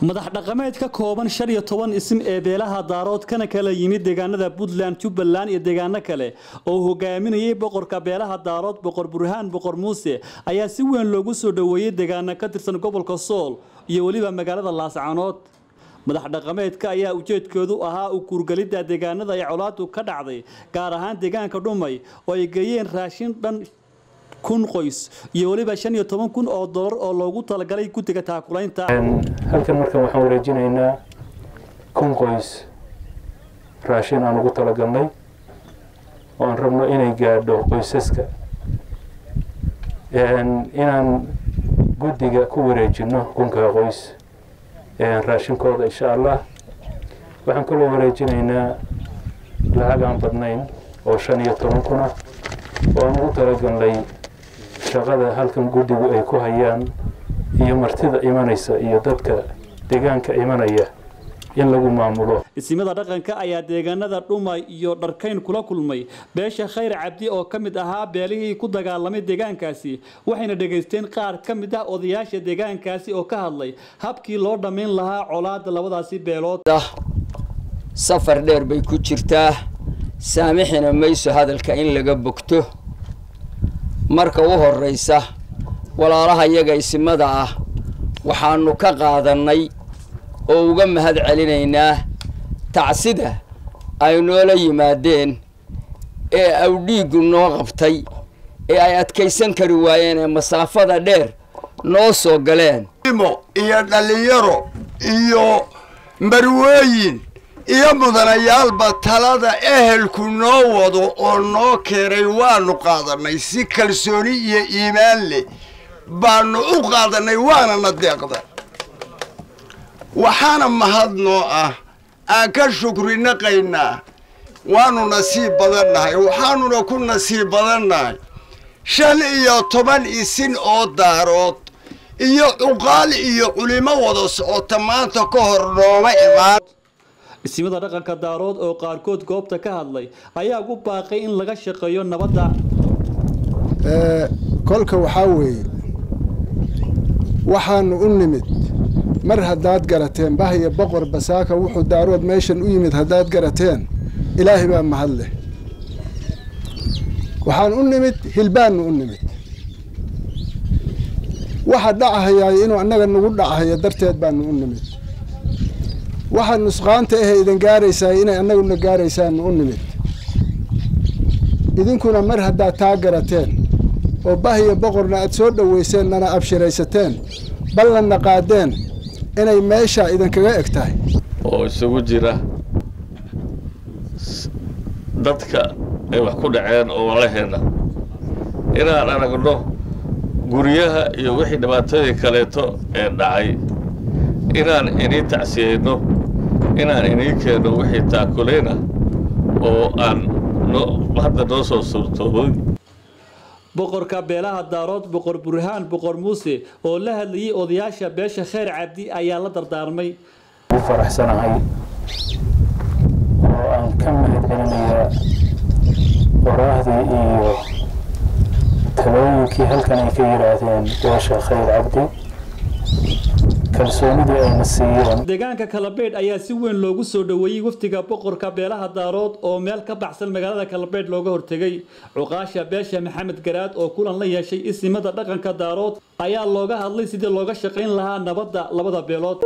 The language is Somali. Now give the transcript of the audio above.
madax dhaqameed ka kooban shan iyo toban isim ee beelaha daarood kana kala yimid deegaanada puntland jubbaland iyo deegaano kale. Oo hogaaminayay boqorka beelaha daarood boqor burhaan boqor muuse ayaa si weyn loogu soo dhoweeyey deegaano ka tirsan gobolka sool iyo weliba magaalada laascanood madax dhaqameedka ayaa ujeedkoodu ahaa u kuurgelidda deegaanada ay colaadu ka dhacday gaar ahaan deegaanka dhumay oo ay geeyeen raashin dhan kun qoys iyo weliba shan iyo toban kun oo dolar oo loogu talagalay guddiga taakulaynta halkan markan waxaan wareejinaynaa kun qoys raashin aan ugu talagalnay oo aan rabno inay gaadho qoysaska. Inaan guddiga ku wareejino kunkaa qoys raashinkooda insha allah. Waxaan kaloo wareejinaynaa lacag aan badnayn oo shan iyo toban kun ah oo aan ugu talagalnay shaqada halkan guddigu ay ku hayaan iyo martida imanaysa iyo dadka deegaanka imanaya in lagu maamulo. Isimada dhaqanka ayaa deegaanada dhumay iyo dharkayn kula kulmay. Beesha khayr cabdi oo ka mid ahaa beelihii ku dagaalamay deegaankaasi waxayna dhegaysteen qaar ka mid ah odayaasha deegaankaasi oo ka hadlay habkii loo dhammayn lahaa colaada labadaasi beelood. Safar dheer bay ku jirtaa. Saamixina mayso hadalka in laga bogto marka u horraysa walaalaha yaga isimada ah waxaannu ka qaadannay oo uga mahad celinaynaa tacsida ay noola yimaadeen ee awdhiiggu noo qabtay ee ay adkaysan kari waayeen ee masaafada dheer noo soo galeen. Iyo dhallinyaro iyo marwooyin iyo mudanayaalba talada ehelku noo wado oo noo keenay waanu qaadannay si kalsooni iyo iimaan leh. Baanu u qaadannay waanana deeqda waxaana mahad noo ah aan ka shukri naqaynaa waanu nasiib badannahay waxaanuna ku nasiib badannahay. Shan iyo toban isin oo daarood iyo cuqaal iyo culimo wada socota maanta ka hor nooma imaan isimada dhaqanka daarood oo qaarkood goobta ka hadlay ayaa ugu baaqay in laga shaqeeyo nabadda. Kolka waxaa weeye waxaanu u nimid mar haddaad garateen bah iyo boqor basaaka wuxuu daarood meeshan u yimid haddaad garateen ilaahay baa mahad leh waxaan u nimid hilbaannu u nimid. Waxa dhacahayaay inuu annaga nagu dhacahayo darteed baanu u nimid waxa nusqaanta ahe idin gaaraysaay inay annaguna gaaraysaannu u nimid. Idinkuna mar haddaad taa garateen oo bah iyo boqorna aad soo dhowayseen nana abshiraysateen ballanna qaadeen inay meeshaa idinkaga eg tahay. Oo isugu jira dadka ay wax ku dhaceen oo walaheenna. Inaan aragno guryaha iyo wixii dhibaatadii kaleeto ee dhacay inaan inii tacsiyeyno inaan inii keenno wixii taakulayna oo aan hadda noo soo suurtoobay boqorka beelaha daarood boqor burhaan boqor muuse oo la hadlayay odayaasha beesha khayr cabdi ayaa la dardaarmay. U faraxsanahay oo aan ka mahad celinayaa qoraahdii iyo talooyinkii halkan ay ka yidhaahdeen beesha khayr cabdi deegaanka kalabeydh ayaa si weyn loogu soo dhoweeyey wafdiga boqorka beelaha daarood oo meel ka baxsan magaalada kalabeydh looga hortegay. Cuqaasha beesha maxamed garaad oo kulan la yeeshay isimada dhaqanka daarood ayaa looga hadlay sidii looga shaqayn lahaa nabadda labada beelood